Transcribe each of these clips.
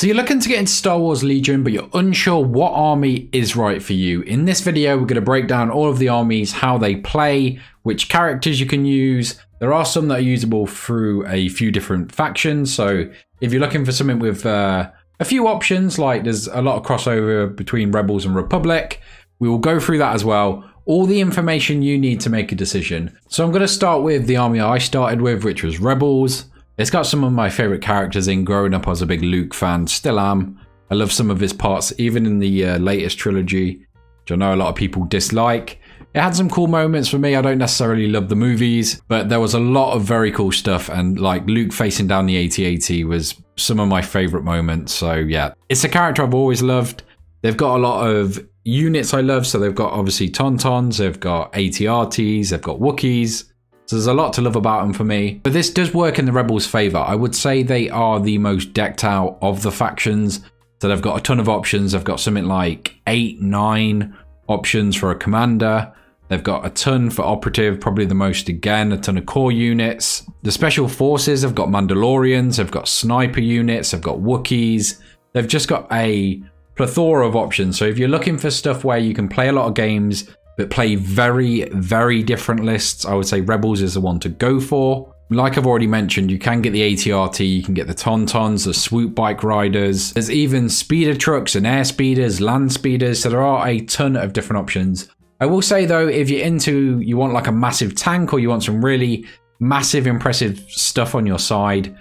So you're looking to get into Star Wars Legion, but you're unsure what army is right for you. In this video, we're going to break down all of the armies, how they play, which characters you can use. There are some that are usable through a few different factions. So if you're looking for something with uh, a few options, like there's a lot of crossover between Rebels and Republic, we will go through that as well. All the information you need to make a decision. So I'm going to start with the army I started with, which was Rebels. It's got some of my favorite characters in. Growing up, I was a big Luke fan, still am. I love some of his parts, even in the uh, latest trilogy, which I know a lot of people dislike. It had some cool moments for me. I don't necessarily love the movies, but there was a lot of very cool stuff. And like Luke facing down the AT-AT was some of my favorite moments. So yeah, it's a character I've always loved. They've got a lot of units I love. So they've got obviously Tauntauns, they've got AT-ATs, they've got Wookiees. So there's a lot to love about them for me. But this does work in the Rebels' favour. I would say they are the most decked out of the factions. So they've got a ton of options. They've got something like eight, nine options for a commander. They've got a ton for operative, probably the most again, a ton of core units. The special forces have got Mandalorians, they've got sniper units, they've got Wookiees. They've just got a plethora of options. So if you're looking for stuff where you can play a lot of games but play very, very different lists. I would say Rebels is the one to go for. Like I've already mentioned, you can get the AT-AT, you can get the Tauntauns, the swoop bike riders. There's even speeder trucks and air speeders, land speeders, so there are a ton of different options. I will say though, if you're into, you want like a massive tank or you want some really massive, impressive stuff on your side,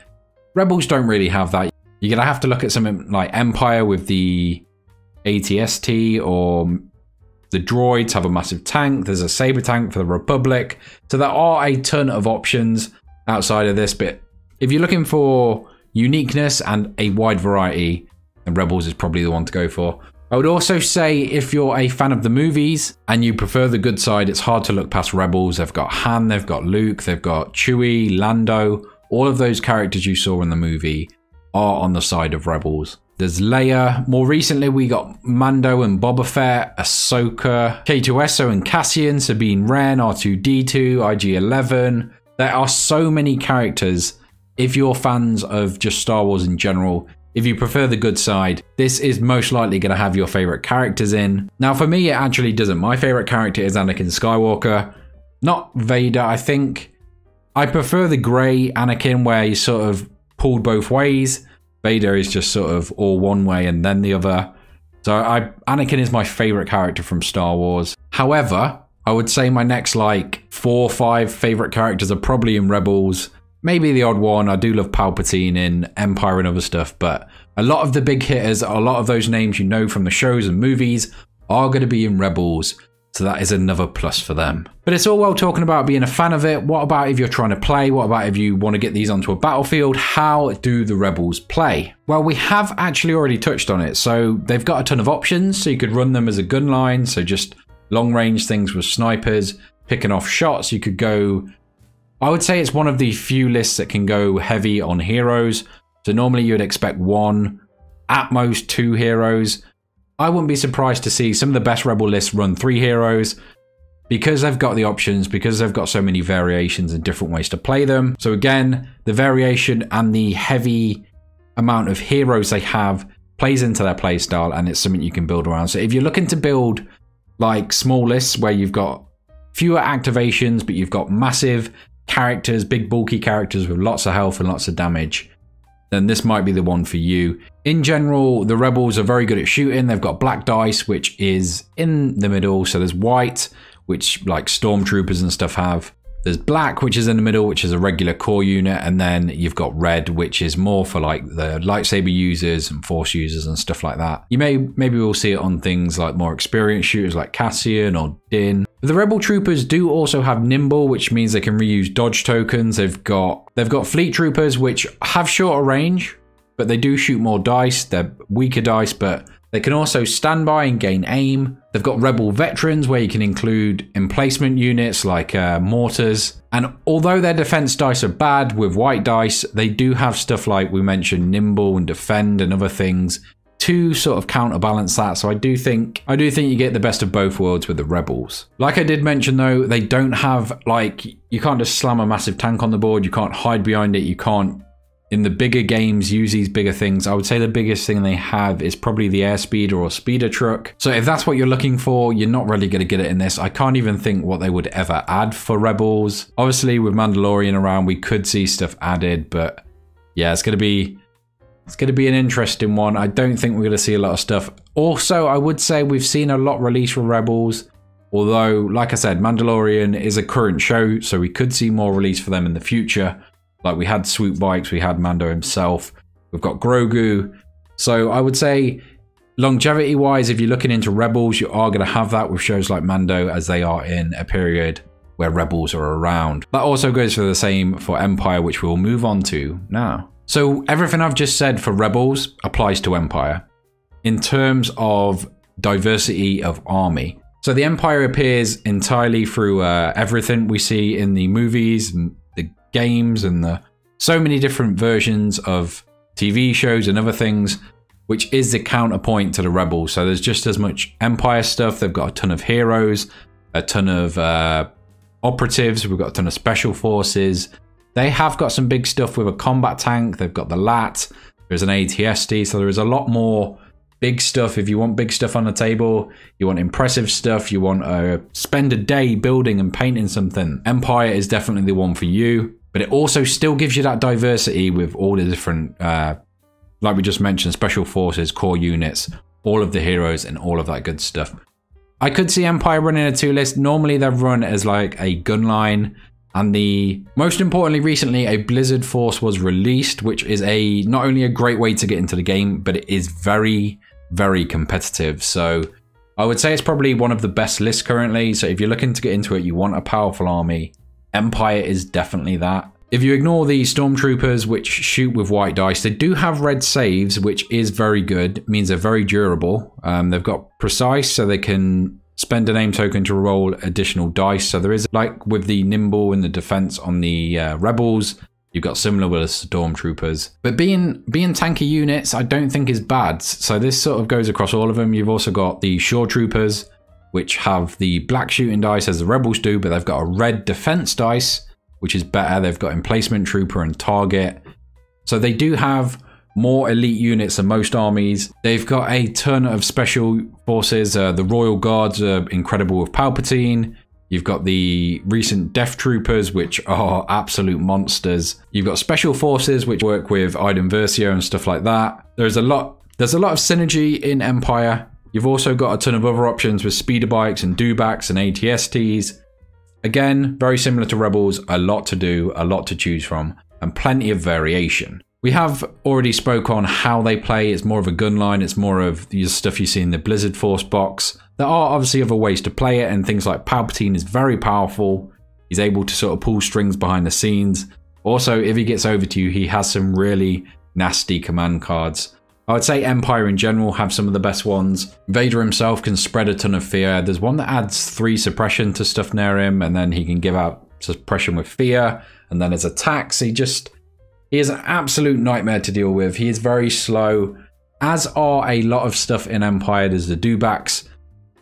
Rebels don't really have that. You're going to have to look at something like Empire with the ATST or the droids have a massive tank. There's a saber tank for the Republic. So there are a ton of options outside of this. But if you're looking for uniqueness and a wide variety, then Rebels is probably the one to go for. I would also say if you're a fan of the movies and you prefer the good side, it's hard to look past Rebels. They've got Han, they've got Luke, they've got Chewie, Lando. All of those characters you saw in the movie are on the side of Rebels. There's Leia. More recently, we got Mando and Boba Fett, Ahsoka, K2SO and Cassian, Sabine Wren, R2D2, IG-11. There are so many characters. If you're fans of just Star Wars in general, if you prefer the good side, this is most likely going to have your favorite characters in. Now, for me, it actually doesn't. My favorite character is Anakin Skywalker, not Vader, I think. I prefer the grey Anakin where he's sort of pulled both ways. Vader is just sort of all one way and then the other. So I Anakin is my favorite character from Star Wars. However, I would say my next like four or five favorite characters are probably in Rebels. Maybe the odd one. I do love Palpatine in Empire and other stuff, but a lot of the big hitters, a lot of those names you know from the shows and movies are going to be in Rebels. So that is another plus for them. But it's all well talking about being a fan of it. What about if you're trying to play? What about if you want to get these onto a battlefield? How do the Rebels play? Well, we have actually already touched on it. So they've got a ton of options. So you could run them as a gun line. So just long range things with snipers, picking off shots. You could go, I would say it's one of the few lists that can go heavy on heroes. So normally you would expect one, at most two heroes. I wouldn't be surprised to see some of the best Rebel lists run three heroes because they've got the options, because they've got so many variations and different ways to play them. So again, the variation and the heavy amount of heroes they have plays into their playstyle and it's something you can build around. So if you're looking to build like small lists where you've got fewer activations, but you've got massive characters, big bulky characters with lots of health and lots of damage, then this might be the one for you. In general, the Rebels are very good at shooting. They've got black dice, which is in the middle. So there's white, which like stormtroopers and stuff have. There's black, which is in the middle, which is a regular core unit, and then you've got red, which is more for like the lightsaber users and force users and stuff like that. You may maybe we'll see it on things like more experienced shooters like Cassian or Din. The rebel troopers do also have nimble, which means they can reuse dodge tokens. They've got they've got fleet troopers, which have shorter range, but they do shoot more dice. They're weaker dice, but they can also stand by and gain aim. They've got Rebel Veterans where you can include emplacement units like uh, mortars. And although their defense dice are bad with white dice, they do have stuff like we mentioned Nimble and Defend and other things to sort of counterbalance that. So I do think I do think you get the best of both worlds with the rebels. Like I did mention though, they don't have like you can't just slam a massive tank on the board. You can't hide behind it. You can't in the bigger games use these bigger things. I would say the biggest thing they have is probably the airspeeder or speeder truck. So if that's what you're looking for, you're not really going to get it in this. I can't even think what they would ever add for Rebels. Obviously, with Mandalorian around, we could see stuff added, but yeah, it's going to be it's going to be an interesting one. I don't think we're going to see a lot of stuff. Also, I would say we've seen a lot released for Rebels. Although, like I said, Mandalorian is a current show, so we could see more release for them in the future. Like we had Swoop Bikes, we had Mando himself, we've got Grogu. So I would say, longevity wise, if you're looking into Rebels, you are going to have that with shows like Mando as they are in a period where Rebels are around. That also goes for the same for Empire, which we'll move on to now. So everything I've just said for Rebels applies to Empire. In terms of diversity of army, so the Empire appears entirely through uh, everything we see in the movies, games, and the so many different versions of TV shows and other things, which is the counterpoint to the Rebels. So there's just as much Empire stuff. They've got a ton of heroes, a ton of uh, operatives. We've got a ton of special forces. They have got some big stuff with a combat tank. They've got the LAT. There's an ATST. So there is a lot more big stuff. If you want big stuff on the table, you want impressive stuff, you want to spend a day building and painting something, Empire is definitely the one for you. But it also still gives you that diversity with all the different, uh, like we just mentioned, special forces, core units, all of the heroes, and all of that good stuff. I could see Empire running a two list. Normally, they've run as like a gun line. And the most importantly, recently a Blizzard Force was released, which is a not only a great way to get into the game, but it is very very competitive. So I would say it's probably one of the best lists currently. So if you're looking to get into it, you want a powerful army, Empire is definitely that. If you ignore the stormtroopers, which shoot with white dice, they do have red saves, which is very good. It means they're very durable. Um, they've got precise, so they can spend an aim token to roll additional dice. So there is, like with the nimble and the defense on the uh, rebels, You've got similar with the stormtroopers, but being being tanky units, I don't think is bad. So this sort of goes across all of them. You've also got the shore troopers, which have the black shooting dice as the rebels do, but they've got a red defense dice, which is better. They've got emplacement trooper and target, so they do have more elite units than most armies. They've got a ton of special forces. Uh, the Royal Guards are incredible with Palpatine. You've got the recent Death Troopers, which are absolute monsters. You've got Special Forces, which work with Iden Versio and stuff like that. There's a lot. There's a lot of synergy in Empire. You've also got a ton of other options with speeder bikes and dewbacks and ATSTs. Again, very similar to Rebels, a lot to do, a lot to choose from, and plenty of variation. We have already spoke on how they play. It's more of a gun line. It's more of the stuff you see in the Blizzard Force box. There are obviously other ways to play it, and things like Palpatine is very powerful. He's able to sort of pull strings behind the scenes. Also, if he gets over to you, he has some really nasty command cards. I would say Empire in general have some of the best ones. Vader himself can spread a ton of fear. There's one that adds three suppression to stuff near him, and then he can give out suppression with fear, and then his attacks. He just he is an absolute nightmare to deal with. He is very slow, as are a lot of stuff in Empire. There's the dewbacks,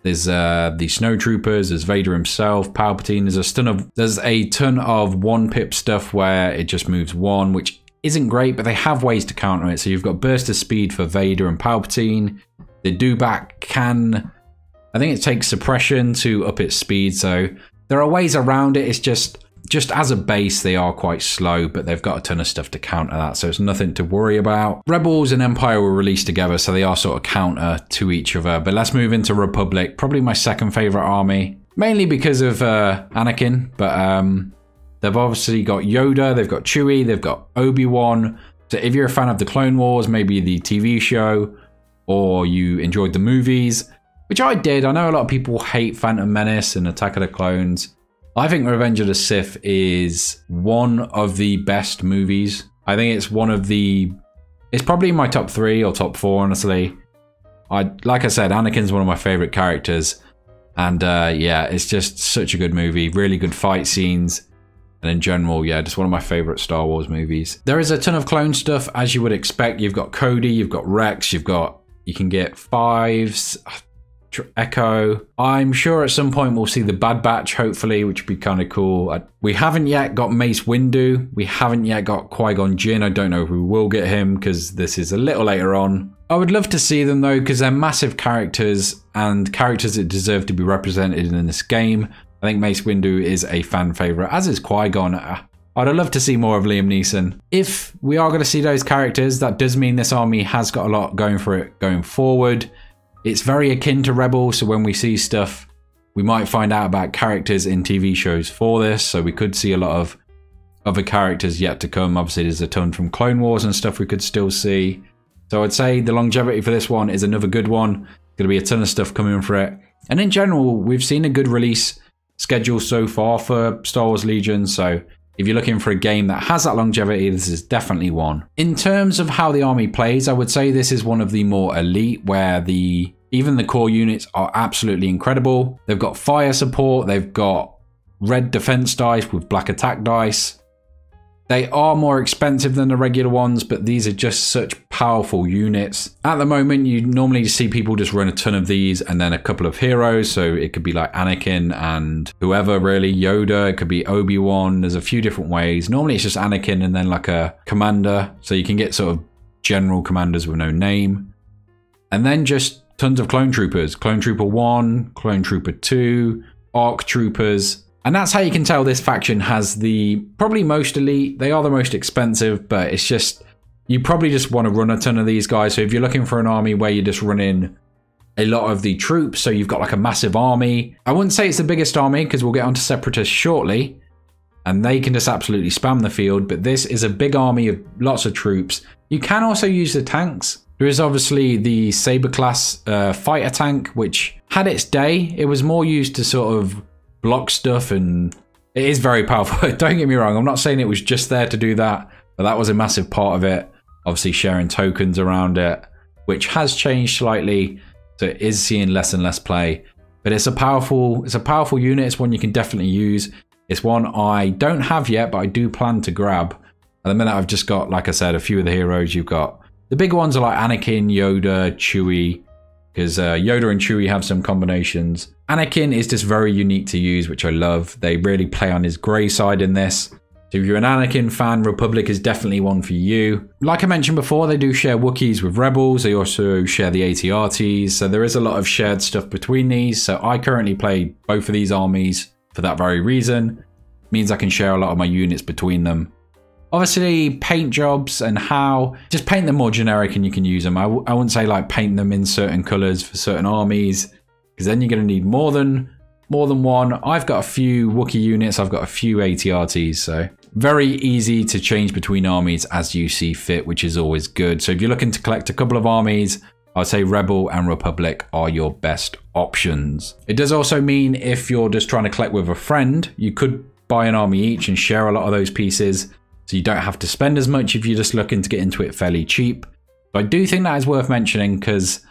there's uh, the snowtroopers. There's Vader himself. Palpatine. There's a ton of there's a ton of one pip stuff where it just moves one, which isn't great, but they have ways to counter it. So you've got burst of speed for Vader and Palpatine. The dewback can, I think it takes suppression to up its speed. So there are ways around it. It's just just as a base, they are quite slow, but they've got a ton of stuff to counter that, so it's nothing to worry about. Rebels and Empire were released together, so they are sort of counter to each other. But let's move into Republic, probably my second favorite army, mainly because of uh, Anakin, but um, they've obviously got Yoda, they've got Chewie, they've got Obi Wan. So if you're a fan of the Clone Wars, maybe the TV show, or you enjoyed the movies, which I did. I know a lot of people hate Phantom Menace and Attack of the Clones. I think Revenge of the Sith is one of the best movies. I think it's one of the. It's probably my top three or top four, honestly. I like I said, Anakin's one of my favorite characters, and uh, yeah, it's just such a good movie. Really good fight scenes, and in general, yeah, just one of my favorite Star Wars movies. There is a ton of clone stuff, as you would expect. You've got Cody, you've got Rex, you've got you can get fives. Echo. I'm sure at some point we'll see the Bad Batch, hopefully, which would be kind of cool. We haven't yet got Mace Windu. We haven't yet got Qui Gon Jinn. I don't know if we will get him because this is a little later on. I would love to see them though because they're massive characters and characters that deserve to be represented in this game. I think Mace Windu is a fan favorite, as is Qui Gon. Uh, I'd love to see more of Liam Neeson. If we are going to see those characters, that does mean this army has got a lot going for it going forward. It's very akin to Rebel, so when we see stuff, we might find out about characters in TV shows for this. So we could see a lot of other characters yet to come. Obviously, there's a ton from Clone Wars and stuff we could still see. So I'd say the longevity for this one is another good one. Going to be a ton of stuff coming for it. And in general, we've seen a good release schedule so far for Star Wars Legion. So if you're looking for a game that has that longevity, this is definitely one. In terms of how the army plays, I would say this is one of the more elite where the even the core units are absolutely incredible. They've got fire support, they've got red defense dice with black attack dice. They are more expensive than the regular ones, but these are just such powerful units. At the moment, you normally see people just run a ton of these and then a couple of heroes. So it could be like Anakin and whoever really, Yoda, it could be Obi-Wan. There's a few different ways. Normally it's just Anakin and then like a commander. So you can get sort of general commanders with no name. And then just tons of clone troopers. Clone Trooper 1, Clone Trooper 2, ARC troopers, and that's how you can tell this faction has the probably most elite. They are the most expensive, but it's just you probably just want to run a ton of these guys. So if you're looking for an army where you're just running a lot of the troops, so you've got like a massive army. I wouldn't say it's the biggest army because we'll get onto separatists shortly, and they can just absolutely spam the field. But this is a big army of lots of troops. You can also use the tanks. There is obviously the Saber class uh, fighter tank, which had its day. It was more used to sort of block stuff and it is very powerful. Don't get me wrong, I'm not saying it was just there to do that, but that was a massive part of it. Obviously sharing tokens around it, which has changed slightly, so it is seeing less and less play. But it's a powerful, it's a powerful unit. It's one you can definitely use. It's one I don't have yet, but I do plan to grab. At the minute, I've just got, like I said, a few of the heroes. You've got the big ones are like Anakin, Yoda, Chewie, because uh, Yoda and Chewie have some combinations. Anakin is just very unique to use, which I love. They really play on his grey side in this. So if you're an Anakin fan, Republic is definitely one for you. Like I mentioned before, they do share Wookiees with Rebels. They also share the ATRTs. So there is a lot of shared stuff between these. So I currently play both of these armies for that very reason. It means I can share a lot of my units between them. Obviously, paint jobs and how, just paint them more generic and you can use them. I w- I wouldn't say like paint them in certain colors for certain armies, because then you're going to need more than more than one. I've got a few Wookiee units, I've got a few ATRTs, so very easy to change between armies as you see fit, which is always good. So if you're looking to collect a couple of armies, I'd say Rebel and Republic are your best options. It does also mean if you're just trying to collect with a friend, you could buy an army each and share a lot of those pieces so you don't have to spend as much if you're just looking to get into it fairly cheap. But I do think that is worth mentioning because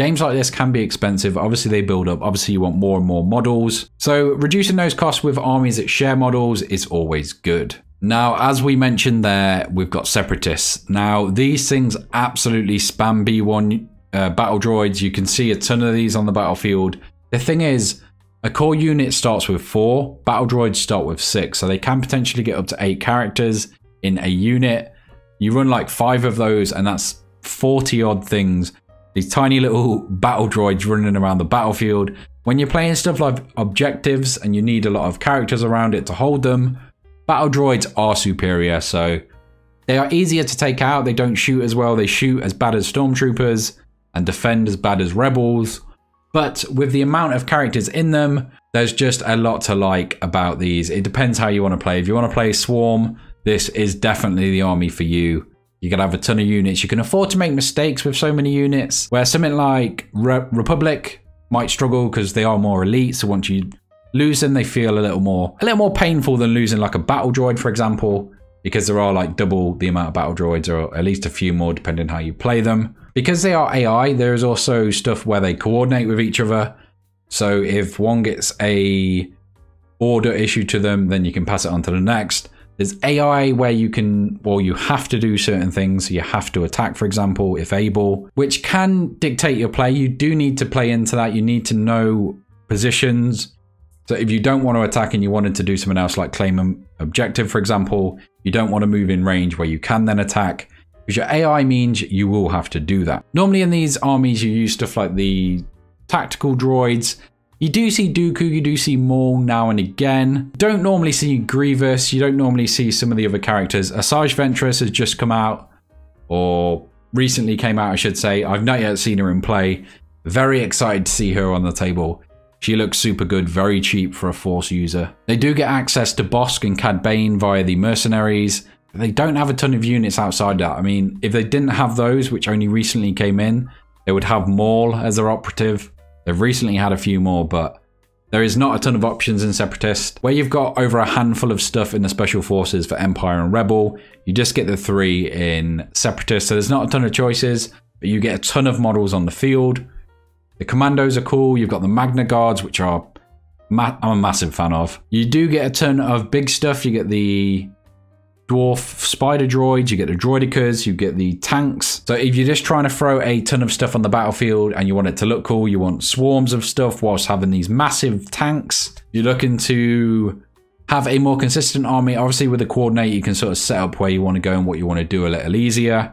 games like this can be expensive. Obviously, they build up. Obviously, you want more and more models. So reducing those costs with armies that share models is always good. Now, as we mentioned there, we've got separatists. Now, these things absolutely spam B1 uh, battle droids. You can see a ton of these on the battlefield. The thing is, a core unit starts with four, battle droids start with six, so they can potentially get up to eight characters in a unit. You run like five of those, and that's 40 odd things. These tiny little battle droids running around the battlefield. When you're playing stuff like objectives and you need a lot of characters around it to hold them, battle droids are superior. So they are easier to take out. They don't shoot as well. They shoot as bad as stormtroopers and defend as bad as rebels. But with the amount of characters in them, there's just a lot to like about these. It depends how you want to play. If you want to play Swarm, this is definitely the army for you. You can have a ton of units. You can afford to make mistakes with so many units. Where something like Re Republic might struggle because they are more elite. So once you lose them, they feel a little more a little more painful than losing like a battle droid, for example, because there are like double the amount of battle droids, or at least a few more depending how you play them. Because they are AI, there is also stuff where they coordinate with each other. So if one gets a order issued to them, then you can pass it on to the next. There's AI where you can, well, you have to do certain things. You have to attack, for example, if able, which can dictate your play. You do need to play into that. You need to know positions. So if you don't want to attack and you wanted to do something else like claim an objective, for example, you don't want to move in range where you can then attack because your AI means you will have to do that. Normally in these armies, you use stuff like the tactical droids you do see Dooku, you do see Maul now and again. Don't normally see Grievous, you don't normally see some of the other characters. Asajj Ventress has just come out, or recently came out, I should say. I've not yet seen her in play. Very excited to see her on the table. She looks super good, very cheap for a Force user. They do get access to Bossk and Cad Bane via the Mercenaries. They don't have a ton of units outside that. I mean, if they didn't have those, which only recently came in, they would have Maul as their operative. They've recently had a few more, but there is not a ton of options in Separatist. Where you've got over a handful of stuff in the Special Forces for Empire and Rebel, you just get the three in Separatist. So there's not a ton of choices, but you get a ton of models on the field. The Commandos are cool. You've got the Magna Guards, which are I'm a massive fan of. You do get a ton of big stuff. You get the dwarf spider droids, you get the droidekas, you get the tanks. So if you're just trying to throw a ton of stuff on the battlefield and you want it to look cool, you want swarms of stuff whilst having these massive tanks, you're looking to have a more consistent army. Obviously with the coordinate, you can sort of set up where you want to go and what you want to do a little easier.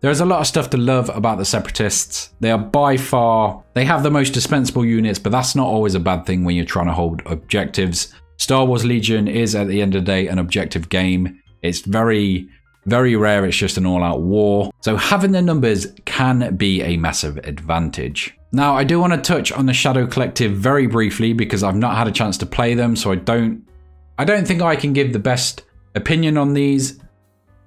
There's a lot of stuff to love about the Separatists. They are by far, they have the most dispensable units, but that's not always a bad thing when you're trying to hold objectives. Star Wars Legion is, at the end of the day, an objective game. It's very, very rare. It's just an all out war. So having the numbers can be a massive advantage. Now, I do want to touch on the Shadow Collective very briefly because I've not had a chance to play them, so I don't I don't think I can give the best opinion on these.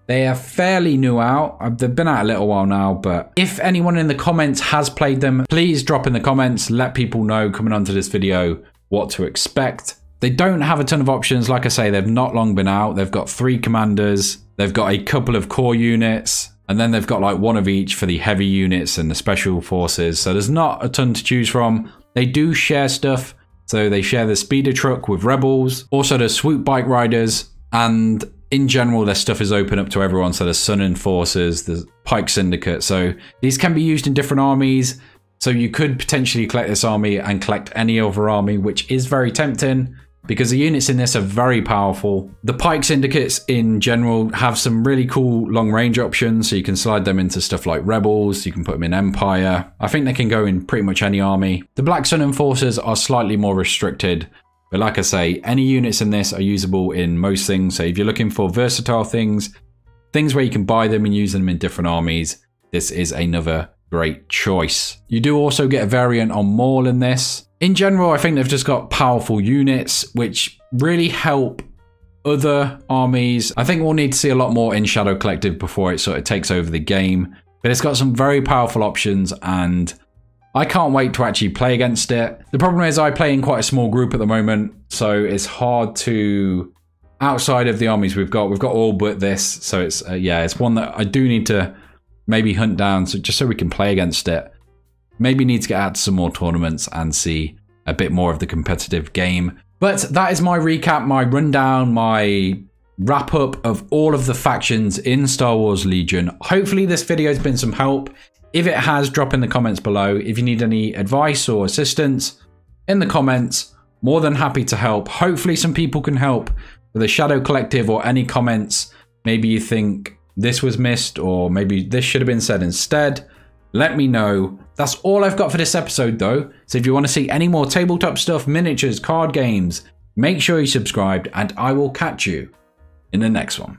They are fairly new out. They've been out a little while now, but if anyone in the comments has played them, please drop in the comments, let people know coming onto this video what to expect. They don't have a ton of options. Like I say, they've not long been out. They've got three commanders. They've got a couple of core units. And then they've got like one of each for the heavy units and the special forces. So there's not a ton to choose from. They do share stuff. So they share the speeder truck with rebels. Also the swoop bike riders. And in general, their stuff is open up to everyone. So there's Sun Enforcers, the Pike Syndicate. So these can be used in different armies. So you could potentially collect this army and collect any other army, which is very tempting because the units in this are very powerful. The Pike Syndicates in general have some really cool long range options, so you can slide them into stuff like Rebels, you can put them in Empire. I think they can go in pretty much any army. The Black Sun Enforcers are slightly more restricted, but like I say, any units in this are usable in most things. So if you're looking for versatile things, things where you can buy them and use them in different armies, this is another great choice. You do also get a variant on Maul in this. In general, I think they've just got powerful units, which really help other armies. I think we'll need to see a lot more in Shadow Collective before it sort of takes over the game. But it's got some very powerful options and I can't wait to actually play against it. The problem is I play in quite a small group at the moment, so it's hard to outside of the armies we've got. We've got all but this, so it's uh, yeah, it's one that I do need to maybe hunt down so just so we can play against it. Maybe need to get out to some more tournaments and see a bit more of the competitive game. But that is my recap, my rundown, my wrap up of all of the factions in Star Wars Legion. Hopefully this video has been some help. If it has, drop in the comments below. If you need any advice or assistance in the comments, more than happy to help. Hopefully some people can help with the Shadow Collective or any comments. Maybe you think this was missed or maybe this should have been said instead. Let me know. That's all I've got for this episode though. So if you want to see any more tabletop stuff, miniatures, card games, make sure you subscribed and I will catch you in the next one.